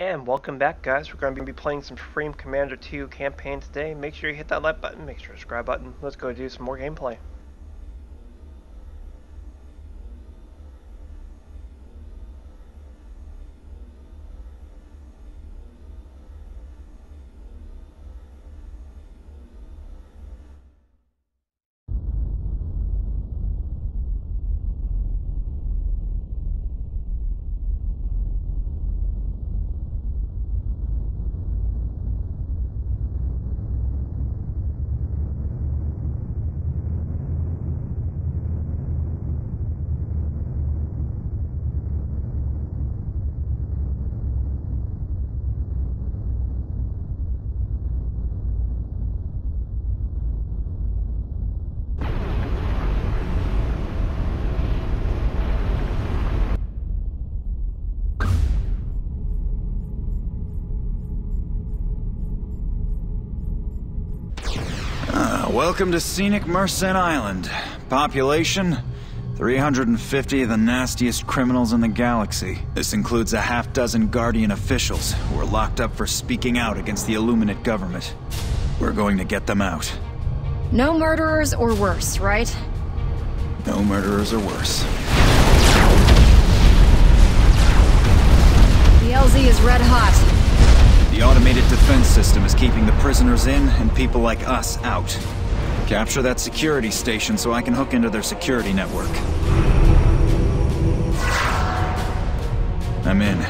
And welcome back guys, we're going to be playing some Supreme Commander 2 campaign today. Make sure you hit that like button, make sure to subscribe button. Let's go do some more gameplay. Welcome to scenic Merced Island. Population 350 of the nastiest criminals in the galaxy. This includes a half dozen Guardian officials who are locked up for speaking out against the Illuminate government. We're going to get them out. No murderers or worse, right? No murderers or worse. The LZ is red hot. The automated defense system is keeping the prisoners in and people like us out. Capture that security station so I can hook into their security network. I'm in.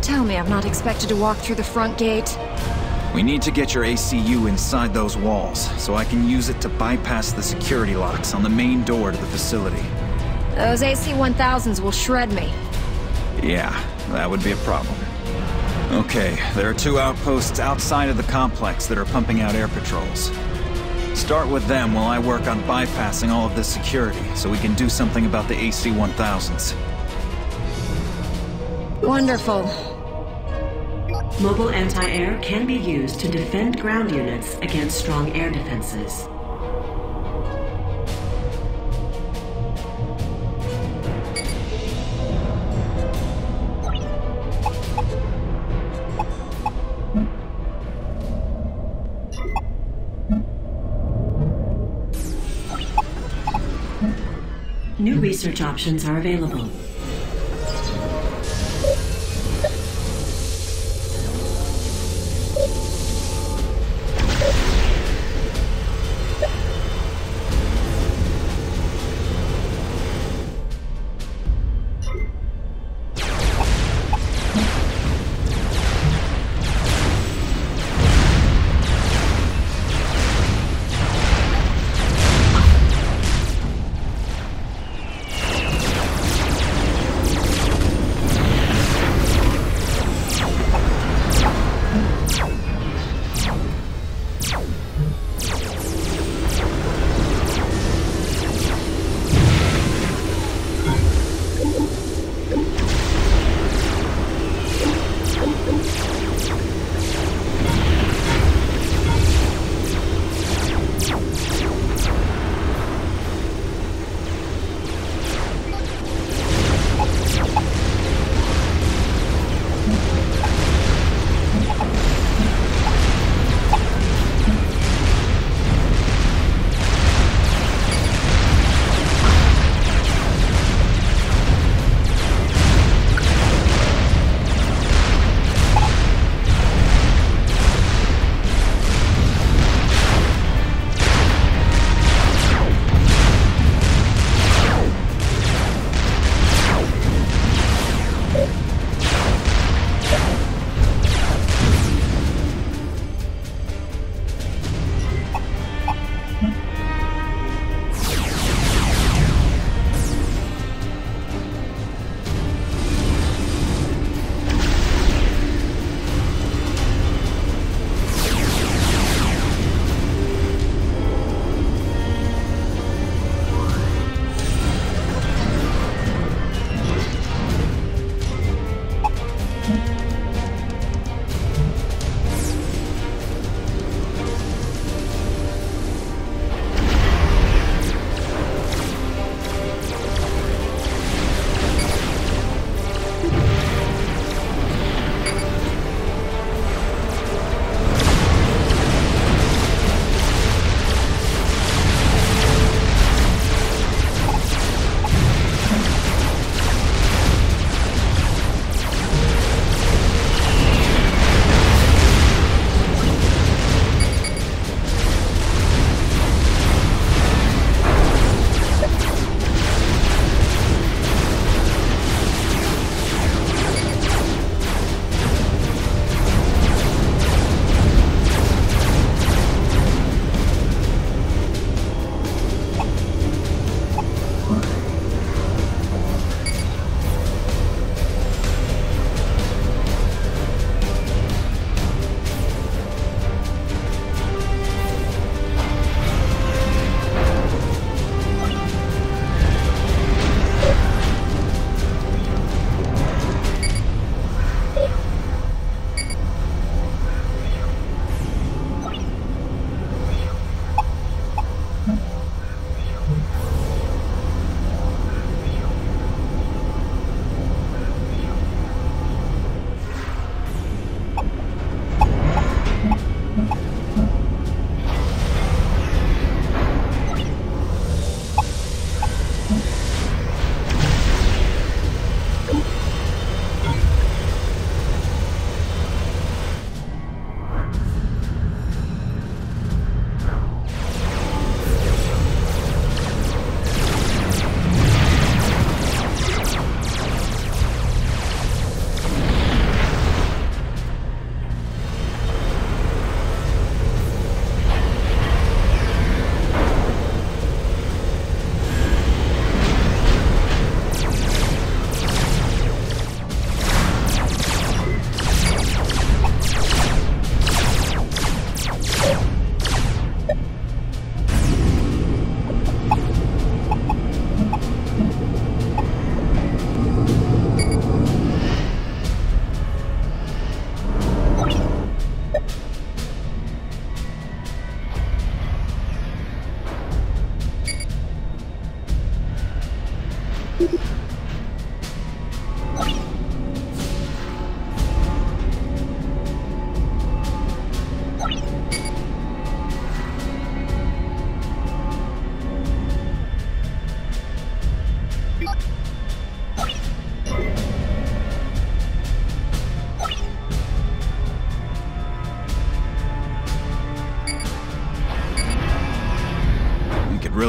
Tell me I'm not expected to walk through the front gate. We need to get your ACU inside those walls, so I can use it to bypass the security locks on the main door to the facility. Those AC-1000s will shred me. Yeah, that would be a problem. Okay, there are two outposts outside of the complex that are pumping out air patrols. Start with them while I work on bypassing all of this security, so we can do something about the AC-1000s. Wonderful. Mobile anti-air can be used to defend ground units against strong air defenses. Research options are available.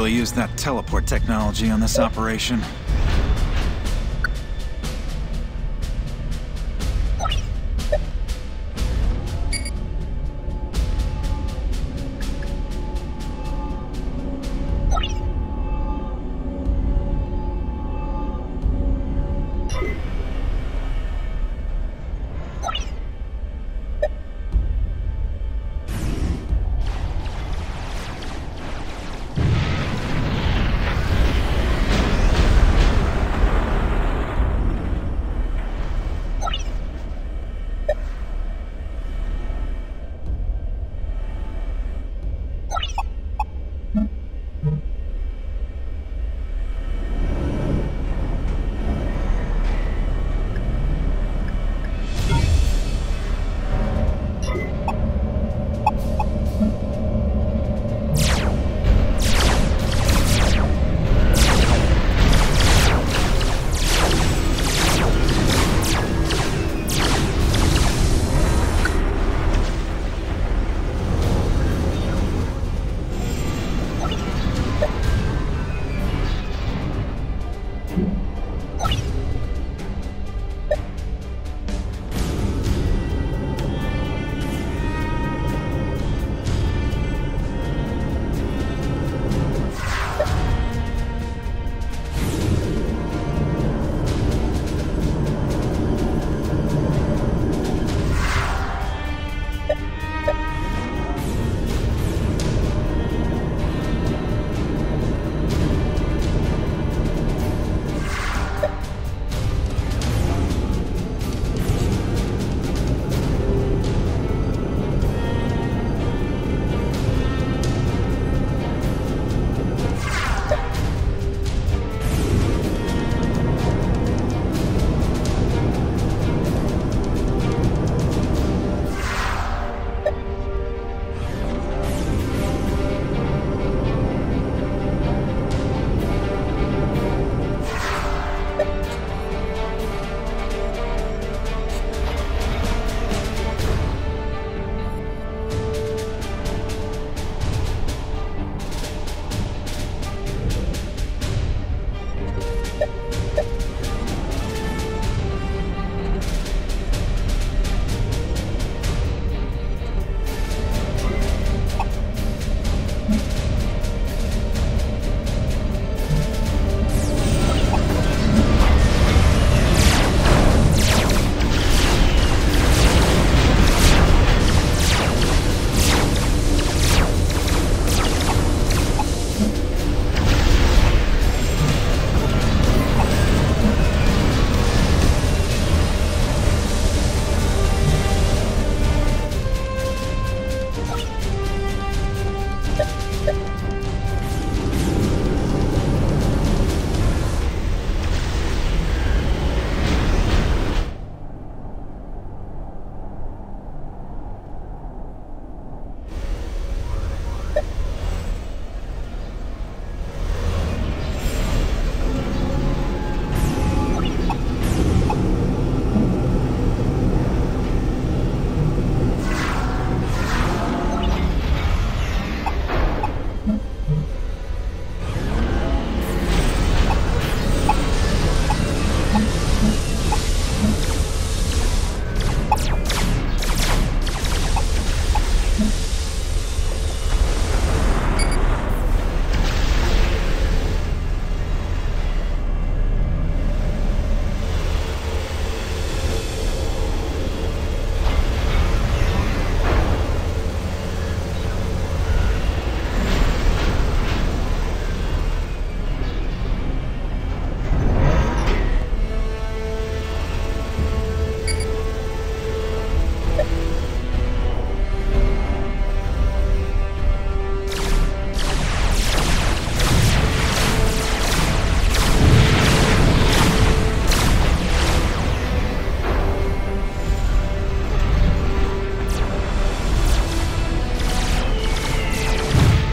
Really use that teleport technology on this operation.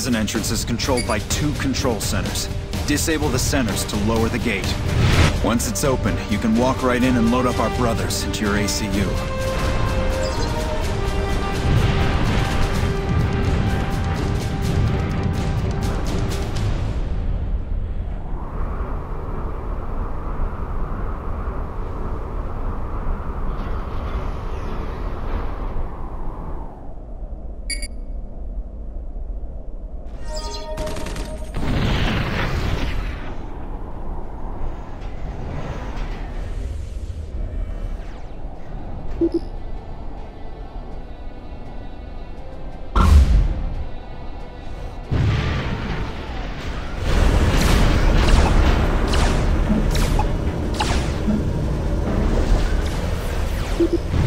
Prison entrance is controlled by two control centers. Disable the centers to lower the gate. Once it's open, you can walk right in and load up our brothers into your ACU. The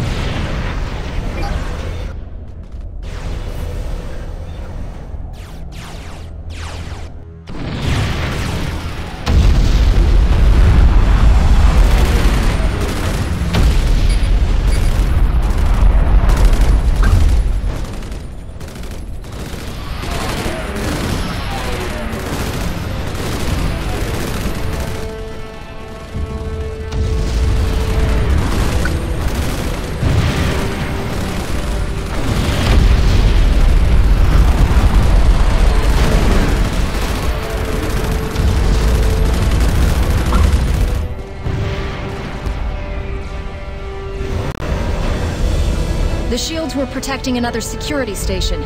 were protecting another security station.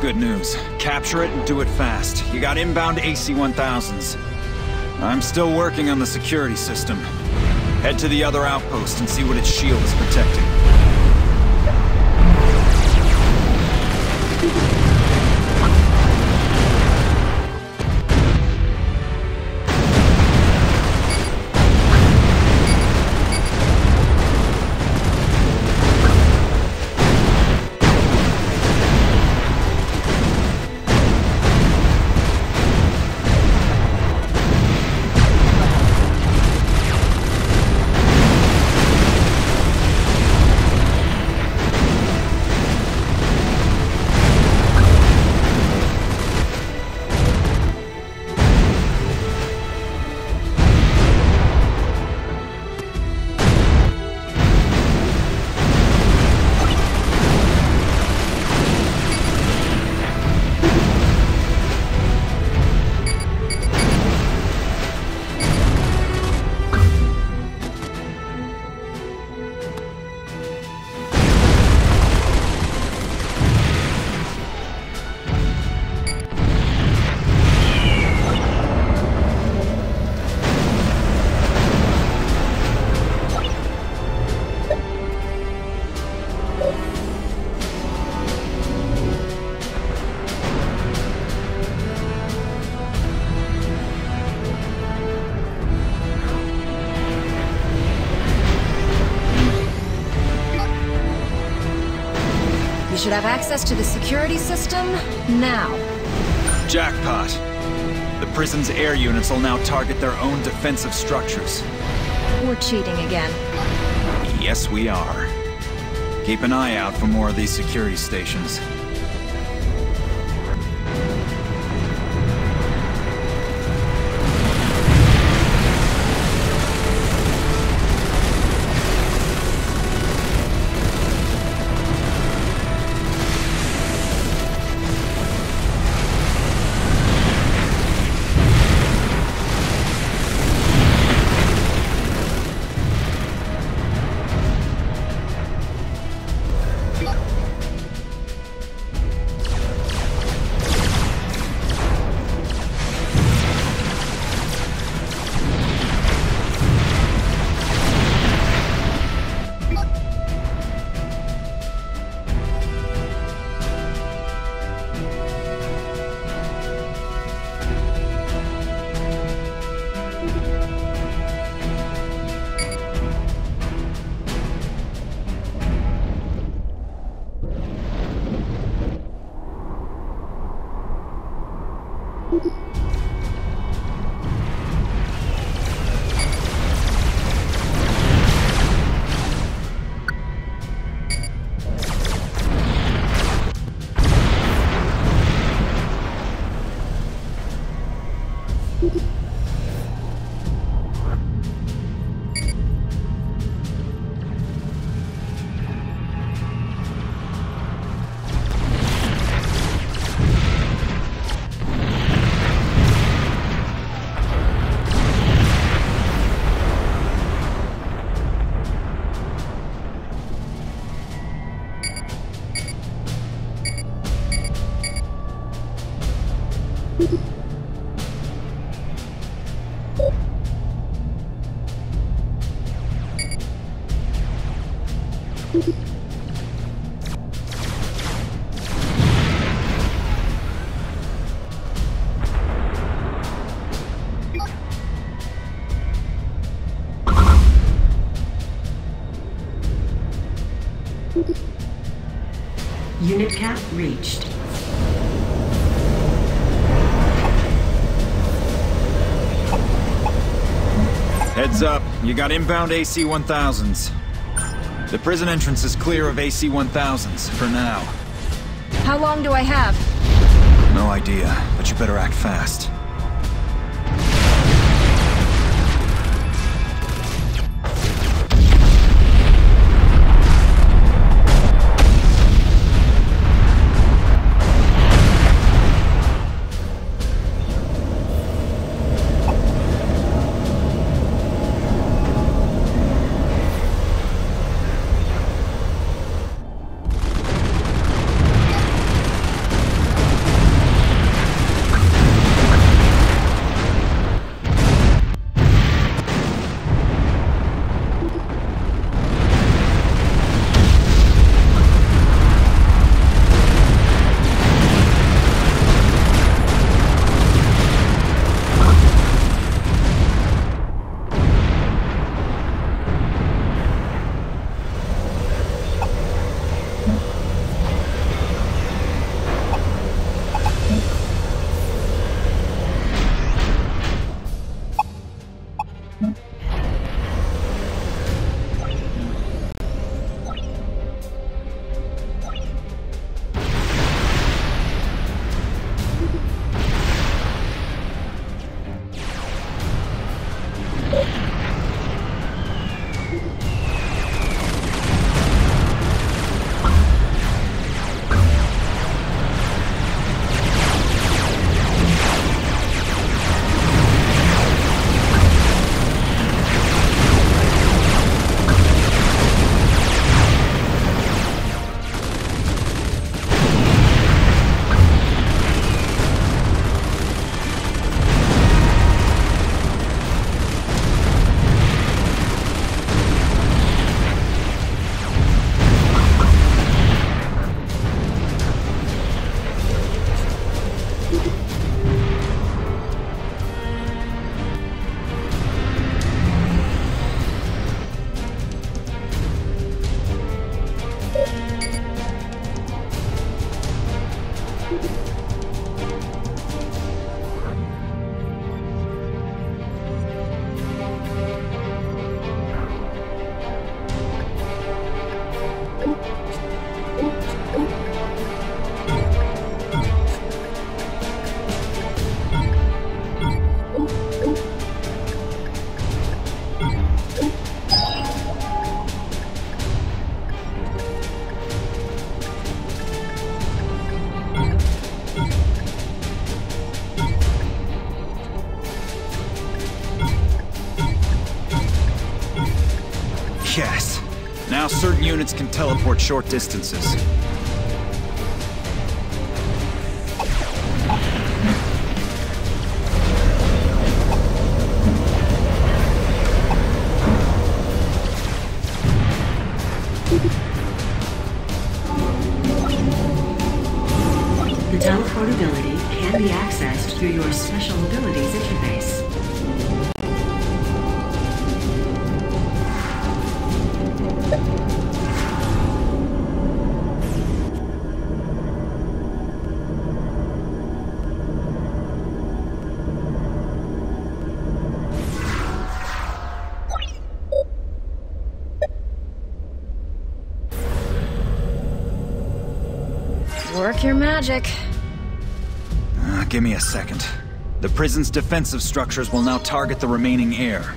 Good news. Capture it and do it fast. You got inbound AC-1000s. I'm still working on the security system. Head to the other outpost and see what its shield is protecting. Should have access to the security system now. Jackpot. The prison's air units will now target their own defensive structures. We're cheating again. Yes, we are. Keep an eye out for more of these security stations. You got inbound AC-1000s. The prison entrance is clear of AC-1000s, for now. How long do I have? No idea, but you better act fast. Can teleport short distances. The teleportability can be accessed through your special abilities interface. Magic. Uh, give me a second. The prison's defensive structures will now target the remaining air.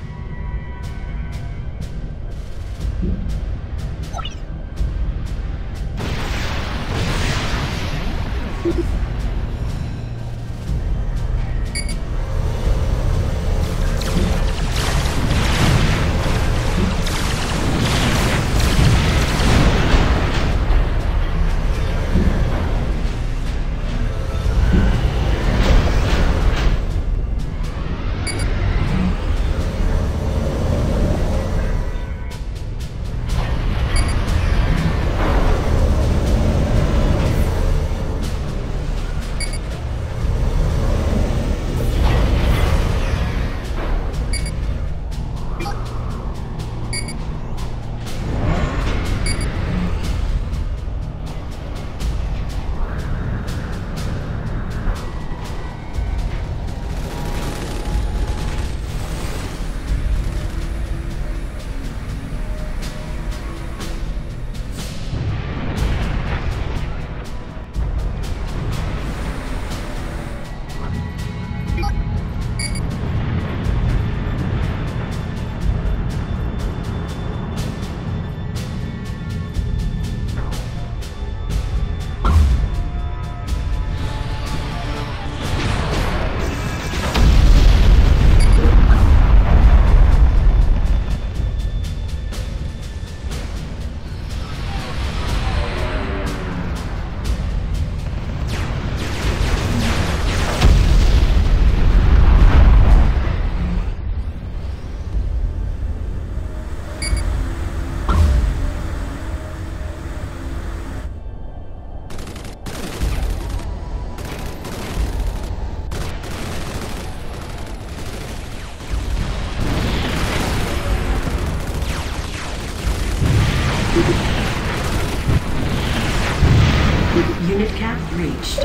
Unit cap reached.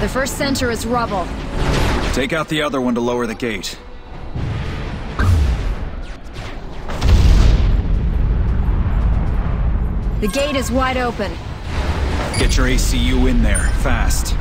The first center is rubble. Take out the other one to lower the gate. The gate is wide open. Get your ACU in there, fast.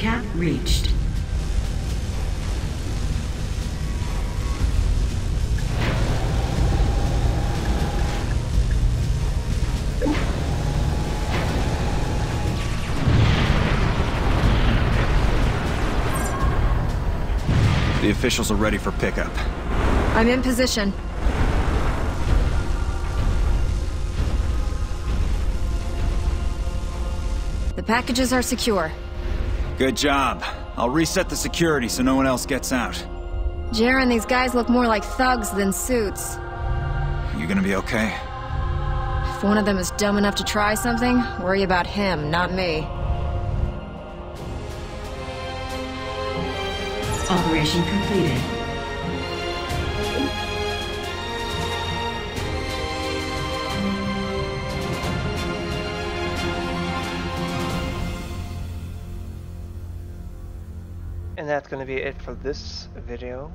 Cap reached. The officials are ready for pickup. I'm in position. The packages are secure. Good job. I'll reset the security so no one else gets out. Jaran, these guys look more like thugs than suits. You gonna be okay? If one of them is dumb enough to try something, worry about him, not me. Operation completed. Going to be it for this video.